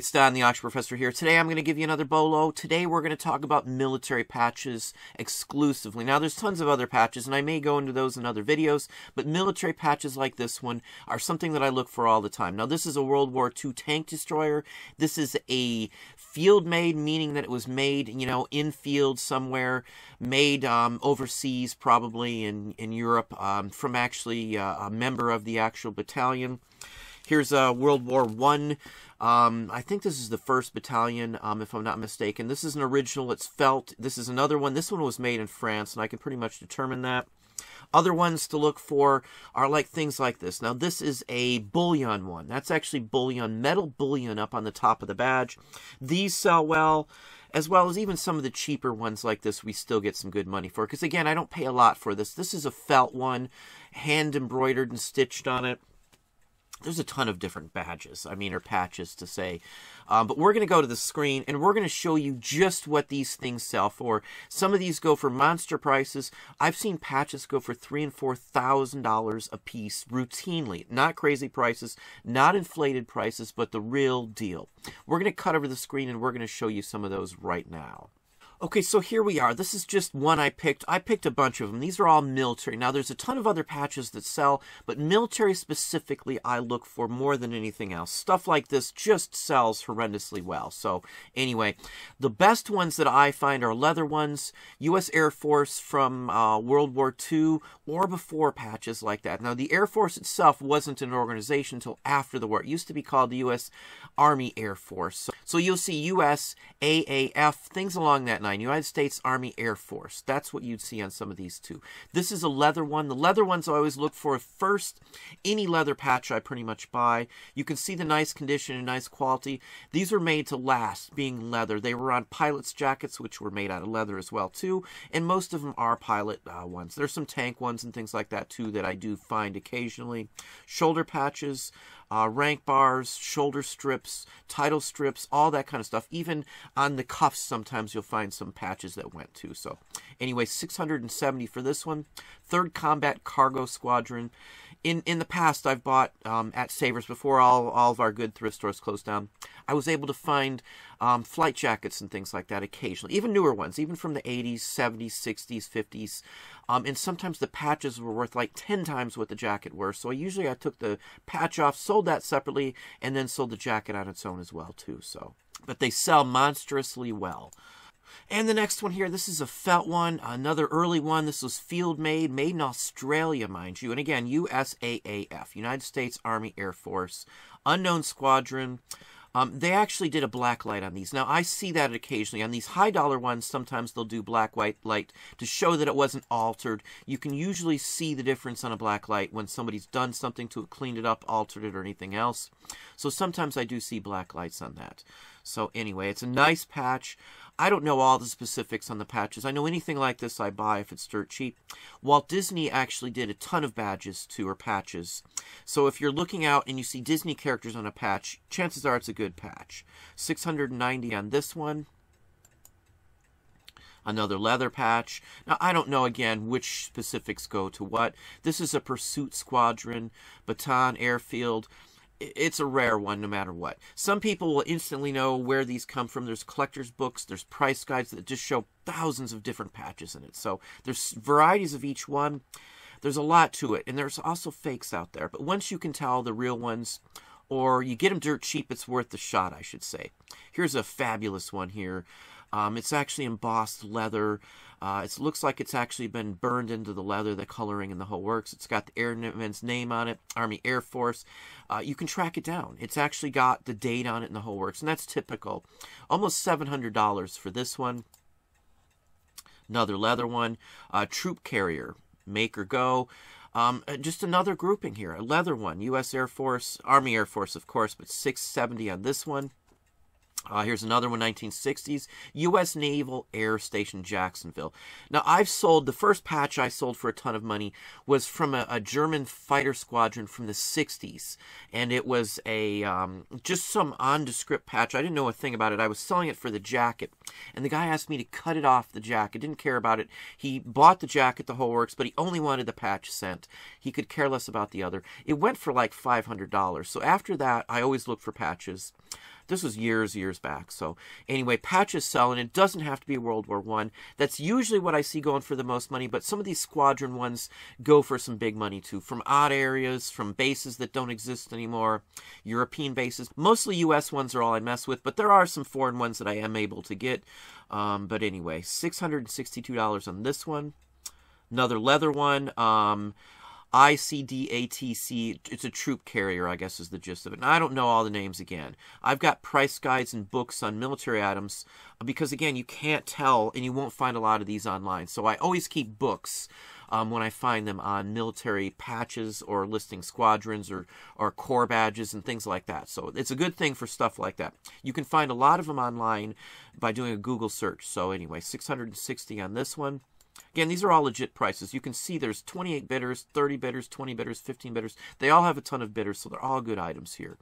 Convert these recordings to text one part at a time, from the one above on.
it's Don the Auction Professor here. Today I'm going to give you another bolo. Today we're going to talk about military patches exclusively. Now there's tons of other patches and I may go into those in other videos, but military patches like this one are something that I look for all the time. Now this is a World War II tank destroyer. This is a field made, meaning that it was made, you know, in field somewhere, made um, overseas, probably in, in Europe, um, from actually uh, a member of the actual battalion. Here's a World War One. Um, I think this is the first battalion, um, if I'm not mistaken. This is an original. It's felt. This is another one. This one was made in France, and I can pretty much determine that. Other ones to look for are like things like this. Now, this is a bullion one. That's actually bullion, metal bullion up on the top of the badge. These sell well, as well as even some of the cheaper ones like this, we still get some good money for. Because again, I don't pay a lot for this. This is a felt one, hand embroidered and stitched on it there's a ton of different badges, I mean, or patches to say. Um, but we're going to go to the screen and we're going to show you just what these things sell for. Some of these go for monster prices. I've seen patches go for three and four thousand dollars a piece routinely. Not crazy prices, not inflated prices, but the real deal. We're going to cut over the screen and we're going to show you some of those right now. Okay, so here we are. This is just one I picked. I picked a bunch of them. These are all military. Now, there's a ton of other patches that sell, but military specifically I look for more than anything else. Stuff like this just sells horrendously well. So, anyway, the best ones that I find are leather ones, U.S. Air Force from uh, World War II or before patches like that. Now, the Air Force itself wasn't an organization until after the war. It used to be called the U.S. Army Air Force. So, so you'll see U.S. AAF, things along that line. United States Army Air Force. That's what you'd see on some of these too. This is a leather one. The leather ones I always look for first. Any leather patch I pretty much buy. You can see the nice condition and nice quality. These are made to last, being leather. They were on pilot's jackets, which were made out of leather as well too. And most of them are pilot uh, ones. There's some tank ones and things like that too that I do find occasionally. Shoulder patches uh, rank bars, shoulder strips, title strips, all that kind of stuff. Even on the cuffs, sometimes you'll find some patches that went too. So, anyway, 670 for this one. Third Combat Cargo Squadron in in the past I've bought um, at Savers before all all of our good thrift stores closed down. I was able to find um, flight jackets and things like that occasionally, even newer ones, even from the 80s, 70s, 60s, 50s, um, and sometimes the patches were worth like 10 times what the jacket were. So I usually I took the patch off, sold that separately, and then sold the jacket on its own as well too. So, but they sell monstrously well. And the next one here, this is a felt one, another early one. This was field made, made in Australia, mind you. And again, USAAF, United States Army Air Force, unknown squadron. Um, they actually did a black light on these. Now, I see that occasionally. On these high dollar ones, sometimes they'll do black white light to show that it wasn't altered. You can usually see the difference on a black light when somebody's done something to it, cleaned it up, altered it, or anything else. So sometimes I do see black lights on that. So anyway, it's a nice patch. I don't know all the specifics on the patches. I know anything like this I buy if it's dirt cheap. Walt Disney actually did a ton of badges too, or patches. So if you're looking out and you see Disney characters on a patch, chances are it's a good patch. 690 on this one. Another leather patch. Now, I don't know again which specifics go to what. This is a Pursuit Squadron, baton Airfield it's a rare one no matter what. Some people will instantly know where these come from. There's collector's books, there's price guides that just show thousands of different patches in it. So there's varieties of each one. There's a lot to it, and there's also fakes out there. But once you can tell the real ones, or you get them dirt cheap, it's worth the shot, I should say. Here's a fabulous one here. Um, it's actually embossed leather. Uh, it looks like it's actually been burned into the leather, the coloring and the whole works. It's got the airman's name on it, Army Air Force. Uh, you can track it down. It's actually got the date on it and the whole works, and that's typical. Almost $700 for this one. Another leather one. Uh, troop Carrier, make or go. Um, uh, just another grouping here, a leather one, U.S. Air Force, Army Air Force, of course, but 670 on this one. Uh, here's another one, 1960s. U.S. Naval Air Station Jacksonville. Now, I've sold, the first patch I sold for a ton of money was from a, a German fighter squadron from the 60s. And it was a, um, just some nondescript patch. I didn't know a thing about it. I was selling it for the jacket. And the guy asked me to cut it off the jacket. Didn't care about it. He bought the jacket, the whole works, but he only wanted the patch sent. He could care less about the other. It went for like $500. So after that, I always look for patches. This was years, years back. So anyway, patches sell, and it doesn't have to be World War One. That's usually what I see going for the most money, but some of these squadron ones go for some big money too. From odd areas, from bases that don't exist anymore, European bases. Mostly U.S. ones are all I mess with, but there are some foreign ones that I am able to get. Um, but anyway, $662 on this one. Another leather one. Um, ICDATC, it's a troop carrier, I guess is the gist of it. And I don't know all the names again. I've got price guides and books on military items because, again, you can't tell and you won't find a lot of these online. So I always keep books um, when I find them on military patches or listing squadrons or, or corps badges and things like that. So it's a good thing for stuff like that. You can find a lot of them online by doing a Google search. So anyway, 660 on this one. Again, these are all legit prices. You can see there's 28 bidders, 30 bidders, 20 bidders, 15 bidders. They all have a ton of bidders, so they're all good items here.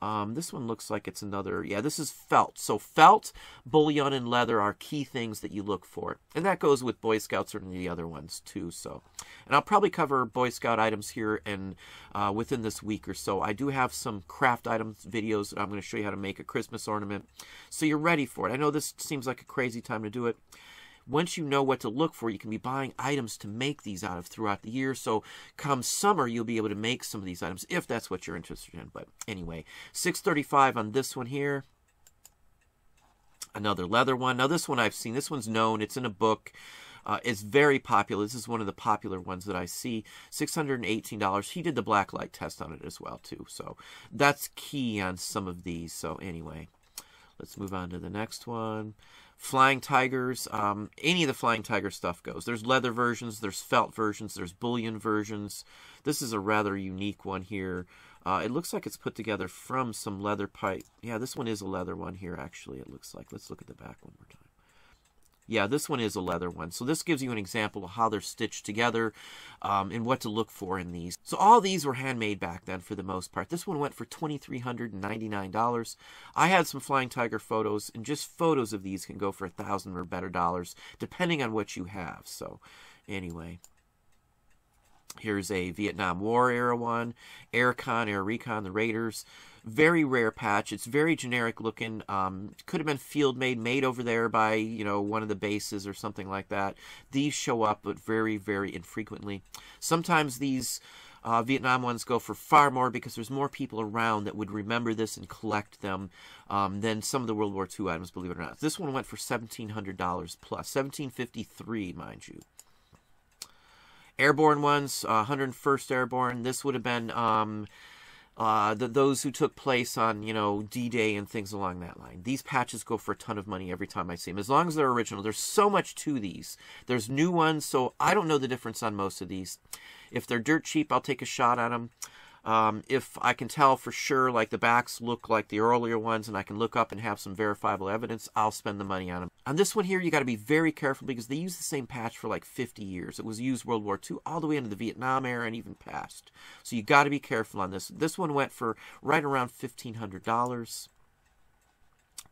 Um, this one looks like it's another, yeah, this is felt. So felt, bullion, and leather are key things that you look for. And that goes with Boy Scouts or the other ones too. So, And I'll probably cover Boy Scout items here and uh, within this week or so. I do have some craft items videos that I'm going to show you how to make a Christmas ornament. So you're ready for it. I know this seems like a crazy time to do it once you know what to look for, you can be buying items to make these out of throughout the year. So come summer, you'll be able to make some of these items if that's what you're interested in. But anyway, 635 on this one here. Another leather one. Now this one I've seen. This one's known. It's in a book. Uh, it's very popular. This is one of the popular ones that I see. $618. He did the black light test on it as well, too. So that's key on some of these. So anyway, let's move on to the next one. Flying Tigers, um, any of the Flying Tiger stuff goes. There's leather versions, there's felt versions, there's bullion versions. This is a rather unique one here. Uh, it looks like it's put together from some leather pipe. Yeah, this one is a leather one here, actually, it looks like. Let's look at the back one more time. Yeah, this one is a leather one. So this gives you an example of how they're stitched together um, and what to look for in these. So all these were handmade back then for the most part. This one went for $2,399. I had some Flying Tiger photos, and just photos of these can go for a thousand or better dollars, depending on what you have. So anyway. Here's a Vietnam War era one, Aircon, Air Recon, the Raiders. Very rare patch. It's very generic looking. Um, could have been field made, made over there by you know one of the bases or something like that. These show up, but very, very infrequently. Sometimes these uh, Vietnam ones go for far more because there's more people around that would remember this and collect them um, than some of the World War II items, believe it or not. This one went for $1,700 plus, plus, $1,753, mind you airborne ones, uh, 101st Airborne. This would have been um, uh, the, those who took place on, you know, D-Day and things along that line. These patches go for a ton of money every time I see them, as long as they're original. There's so much to these. There's new ones, so I don't know the difference on most of these. If they're dirt cheap, I'll take a shot at them. Um, if I can tell for sure, like the backs look like the earlier ones, and I can look up and have some verifiable evidence, I'll spend the money on them. On this one here, you got to be very careful because they use the same patch for like 50 years. It was used World War II all the way into the Vietnam era and even past. So you got to be careful on this. This one went for right around $1,500.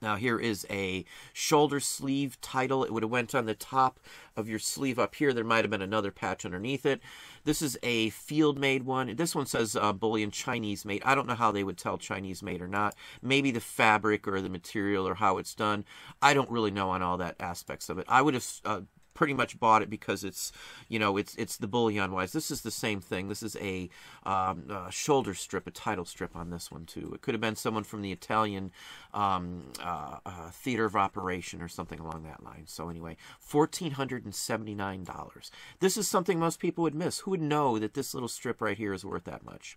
Now here is a shoulder sleeve title. It would have went on the top of your sleeve up here. There might have been another patch underneath it. This is a field made one. This one says uh, bullion Chinese made. I don't know how they would tell Chinese made or not. Maybe the fabric or the material or how it's done. I don't really know on all that aspects of it. I would have uh, pretty much bought it because it's, you know, it's it's the bullion wise. This is the same thing. This is a, um, a shoulder strip, a title strip on this one too. It could have been someone from the Italian um, uh, uh, theater of operation or something along that line. So anyway, fourteen hundred and seventy nine dollars. This is something most people would miss. Who would know that this little strip right here is worth that much?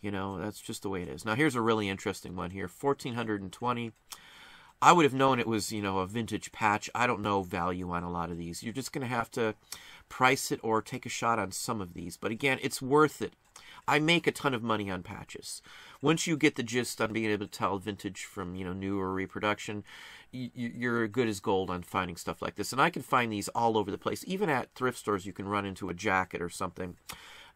You know, that's just the way it is. Now here's a really interesting one here, fourteen hundred and twenty. I would have known it was, you know, a vintage patch. I don't know value on a lot of these. You're just going to have to price it or take a shot on some of these. But again, it's worth it. I make a ton of money on patches. Once you get the gist on being able to tell vintage from, you know, new or reproduction, you're good as gold on finding stuff like this. And I can find these all over the place. Even at thrift stores, you can run into a jacket or something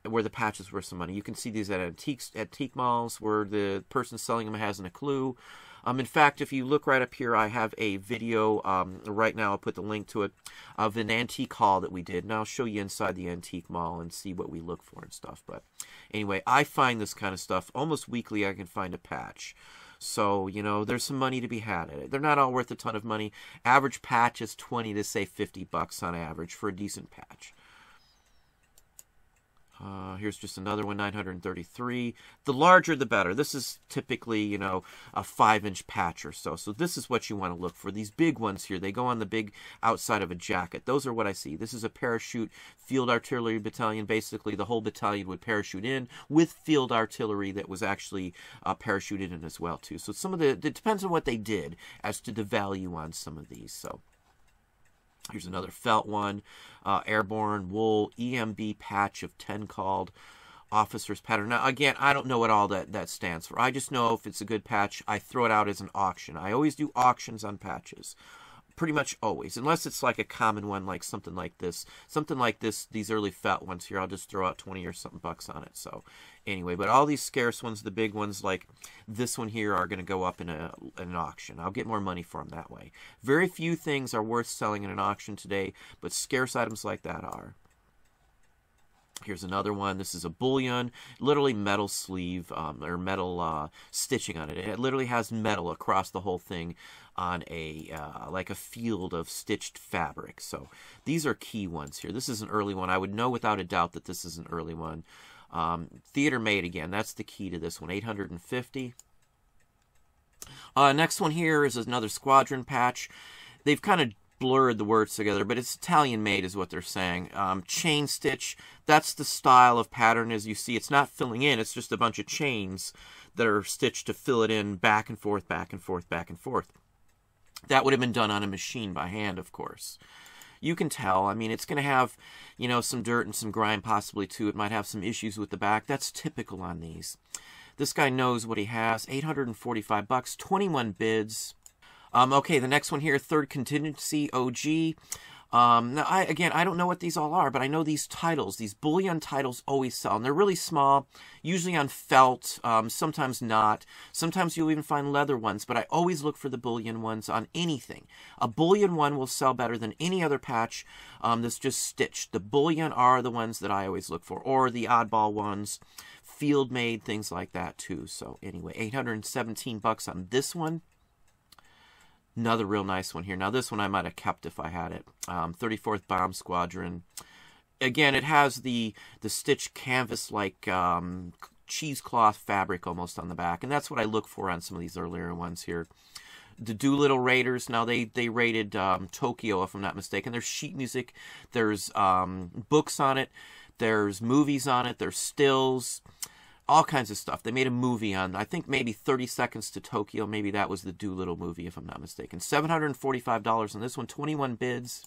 where the patches worth some money. You can see these at antiques, antique malls where the person selling them hasn't a clue. Um, in fact, if you look right up here, I have a video um, right now. I'll put the link to it of an antique haul that we did, and I'll show you inside the antique mall and see what we look for and stuff. But anyway, I find this kind of stuff almost weekly. I can find a patch. So, you know, there's some money to be had. At it. They're not all worth a ton of money. Average patch is 20 to say 50 bucks on average for a decent patch. Uh, here's just another one, 933. The larger, the better. This is typically, you know, a five-inch patch or so. So this is what you want to look for. These big ones here, they go on the big outside of a jacket. Those are what I see. This is a parachute field artillery battalion. Basically, the whole battalion would parachute in with field artillery that was actually uh, parachuted in as well, too. So some of the, it depends on what they did as to the value on some of these. So. Here's another felt one, uh, airborne wool EMB patch of 10 called officer's pattern. Now, again, I don't know what all that, that stands for. I just know if it's a good patch, I throw it out as an auction. I always do auctions on patches pretty much always, unless it's like a common one, like something like this. Something like this, these early felt ones here, I'll just throw out 20 or something bucks on it. So anyway, but all these scarce ones, the big ones like this one here are going to go up in, a, in an auction. I'll get more money for them that way. Very few things are worth selling in an auction today, but scarce items like that are. Here's another one. This is a bullion, literally metal sleeve um, or metal uh, stitching on it. It literally has metal across the whole thing on a uh, like a field of stitched fabric. So these are key ones here. This is an early one. I would know without a doubt that this is an early one. Um, theater made again. That's the key to this one. 850. Uh, next one here is another squadron patch. They've kind of blurred the words together, but it's Italian made is what they're saying. Um, chain stitch, that's the style of pattern as you see. It's not filling in, it's just a bunch of chains that are stitched to fill it in back and forth, back and forth, back and forth. That would have been done on a machine by hand, of course. You can tell. I mean, it's going to have, you know, some dirt and some grime possibly too. It might have some issues with the back. That's typical on these. This guy knows what he has. 845 bucks, 21 bids. Um, okay, the next one here, third contingency OG. Um, I, again, I don't know what these all are, but I know these titles, these bullion titles always sell, and they're really small, usually on felt, um, sometimes not. Sometimes you'll even find leather ones, but I always look for the bullion ones on anything. A bullion one will sell better than any other patch um, that's just stitched. The bullion are the ones that I always look for, or the oddball ones, field made, things like that too. So anyway, 817 bucks on this one. Another real nice one here. Now, this one I might have kept if I had it. Um, 34th Bomb Squadron. Again, it has the, the stitched canvas-like um, cheesecloth fabric almost on the back. And that's what I look for on some of these earlier ones here. The Doolittle Raiders, now they, they raided um, Tokyo, if I'm not mistaken. There's sheet music. There's um, books on it. There's movies on it. There's stills all kinds of stuff. They made a movie on, I think maybe 30 Seconds to Tokyo. Maybe that was the Doolittle movie, if I'm not mistaken. $745 on this one, 21 bids.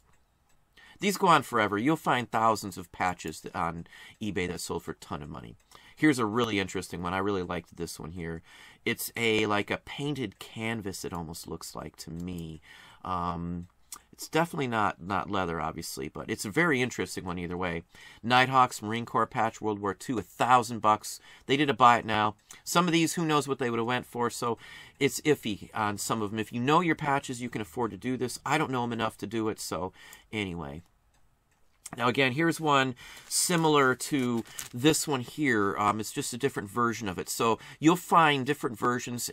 These go on forever. You'll find thousands of patches on eBay that sold for a ton of money. Here's a really interesting one. I really liked this one here. It's a like a painted canvas. It almost looks like to me. Um, it's definitely not not leather, obviously, but it's a very interesting one either way. Nighthawks Marine Corps patch World War II, a thousand bucks. They did a buy it now. Some of these, who knows what they would have went for, so it's iffy on some of them. If you know your patches, you can afford to do this. I don't know them enough to do it, so anyway. Now again, here's one similar to this one here. Um, it's just a different version of it. So you'll find different versions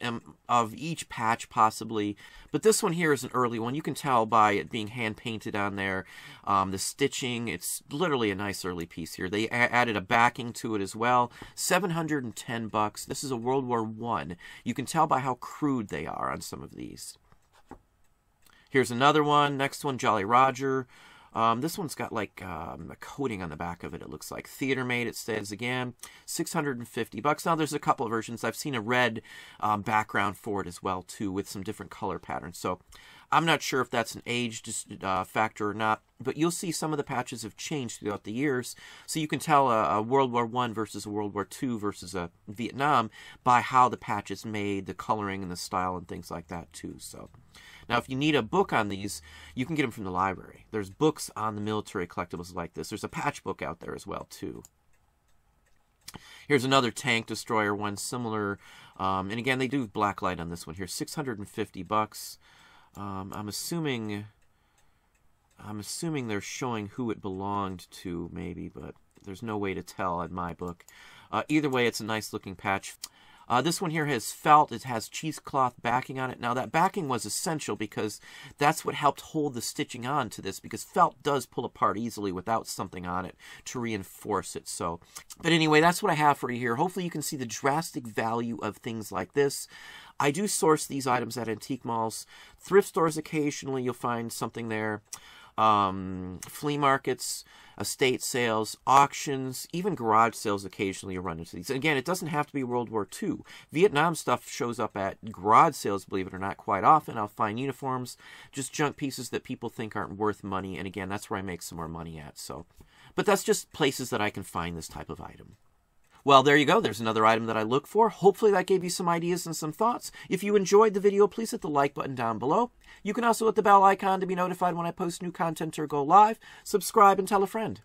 of each patch possibly. But this one here is an early one. You can tell by it being hand painted on there. Um, the stitching, it's literally a nice early piece here. They added a backing to it as well. 710 bucks. This is a World War One. You can tell by how crude they are on some of these. Here's another one. Next one, Jolly Roger. Um, this one's got like um, a coating on the back of it. It looks like theater made. It says again, 650 bucks. Now there's a couple of versions. I've seen a red um, background for it as well too, with some different color patterns. So I'm not sure if that's an age uh, factor or not, but you'll see some of the patches have changed throughout the years. So you can tell a, a World War One versus a World War Two versus a Vietnam by how the patch is made, the coloring and the style and things like that too. So. Now, if you need a book on these, you can get them from the library. There's books on the military collectibles like this. There's a patch book out there as well, too. Here's another tank destroyer one similar, um, and again they do black light on this one here, 650 bucks. Um, I'm assuming, I'm assuming they're showing who it belonged to, maybe, but there's no way to tell in my book. Uh, either way, it's a nice looking patch. Uh, this one here has felt. It has cheesecloth backing on it. Now, that backing was essential because that's what helped hold the stitching on to this because felt does pull apart easily without something on it to reinforce it. So, But anyway, that's what I have for you here. Hopefully you can see the drastic value of things like this. I do source these items at antique malls. Thrift stores occasionally, you'll find something there um, flea markets, estate sales, auctions, even garage sales occasionally you run into these. Again, it doesn't have to be World War II. Vietnam stuff shows up at garage sales, believe it or not, quite often. I'll find uniforms, just junk pieces that people think aren't worth money. And again, that's where I make some more money at. So, But that's just places that I can find this type of item. Well, there you go. There's another item that I look for. Hopefully that gave you some ideas and some thoughts. If you enjoyed the video, please hit the like button down below. You can also hit the bell icon to be notified when I post new content or go live. Subscribe and tell a friend.